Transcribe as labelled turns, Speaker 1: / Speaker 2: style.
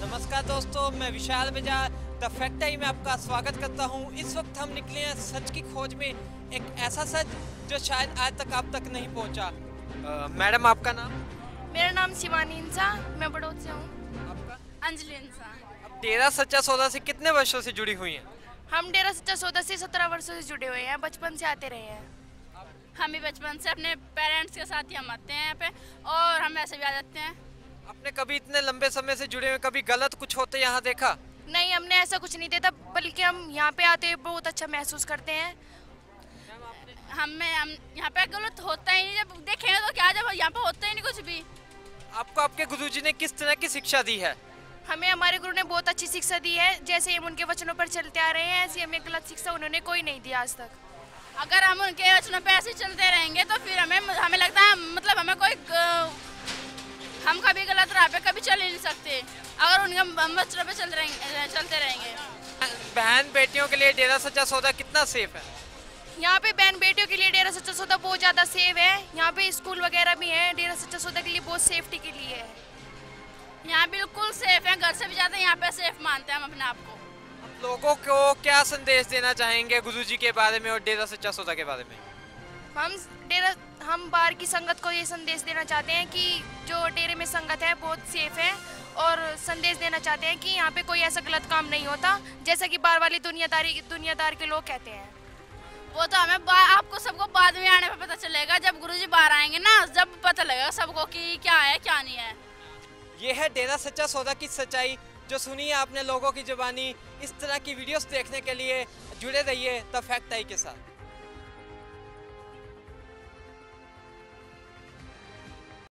Speaker 1: नमस्कार दोस्तों मैं विशाल बजाज द फैक्टरी में आपका स्वागत करता हूँ। इस वक्त हम निकले हैं सच की खोज में एक ऐसा सच जो शायद आज तक आप तक नहीं पहुँचा। मैडम आपका नाम?
Speaker 2: मेरा नाम शिवानी इंसा मैं बड़ौद से हूँ।
Speaker 1: आपका?
Speaker 2: अंजलि इंसा।
Speaker 1: अब डेरा सच्चा सौदा से कितने वर्षों से जुड़ी हुई हैं?
Speaker 2: हम डेरा सच्चा सौदा से सत्रह वर्षों से जुड़े हुए हैं बचपन से आते रहे हैं।
Speaker 3: हम भी बचपन से अपने पेरेंट्स के साथ ही हम आते हैं यहाँ पे और हम ऐसे भी आ जाते हैं।
Speaker 1: आपने कभी इतने लंबे समय से जुड़े हुए कभी गलत कुछ होते यहाँ देखा?
Speaker 2: नहीं हमने ऐसा कुछ नहीं देखा बल्कि हम यहाँ पे आते बहुत अच्छा महसूस करते हैं।
Speaker 3: हमें हम यहाँ पे गलत होता ही नहीं जब देखेंगे तो क्या जब यहाँ पे होता ही नहीं कुछ भी।
Speaker 1: आपको आपके गुरुजी ने किस तरह की शिक्षा दी है?
Speaker 2: हमें हमारे गुरु ने बहुत अच्छी शिक्षा दी है जैसे हम उनके वचनों पर चलते आ रहे हैं ऐसी हमें गलत शिक्षा उन्होंने कोई नहीं दिया आज तक।
Speaker 3: अगर हम उनके वचनों पे ऐसे चलते रहेंगे तो फिर हमें हमें लगता है मतलब हमें कोई हम कभी गलत राह पे कभी चल ही नहीं सकते अगर उनके वचनों पे चल रहेंगे चलते रहेंगे।
Speaker 1: बहन बेटियों के लिए डेरा सच्चा सौदा कितना सेफ़ है?
Speaker 2: यहाँ पे बहन बेटियों के लिए डेरा सच्चा सौदा बहुत ज़्यादा सेफ़ है। यहाँ पे स्कूल वगैरह भी है डेरा सच्चा सौदा के लिए बहुत सेफ्टी के लिए है।
Speaker 3: यहाँ बिल्कुल सेफ़ है घर से भी ज़्यादा यहाँ पे सेफ़ मानते हैं हम अपने आप को।
Speaker 1: लोगों को क्या संदेश देना चाहेंगे गुरु जी के बारे में और डेरा सच्चा सौदा के बारे में?
Speaker 2: हम डेरा हम बाहर की संगत को ये संदेश देना चाहते हैं कि जो डेरे में संगत है बहुत सेफ़ है और संदेश देना चाहते हैं कि यहाँ पे कोई ऐसा गलत काम नहीं होता जैसा कि बाहर वाली दुनियादारी दुनियादार के लोग कहते हैं।
Speaker 3: वो तो हमें बा- आपको सबको बाद में आने पर पता चलेगा जब गुरुजी बाहर आएँगे ना जब पता लगेगा सबको कि क्या है क्या नहीं है।
Speaker 1: ये है डेरा सच्चा सौदा की सच्चाई। जो सुनिए आपने लोगों की जबानी, इस तरह की वीडियोस देखने के लिए जुड़े रहिए द फैक्ट आई के साथ।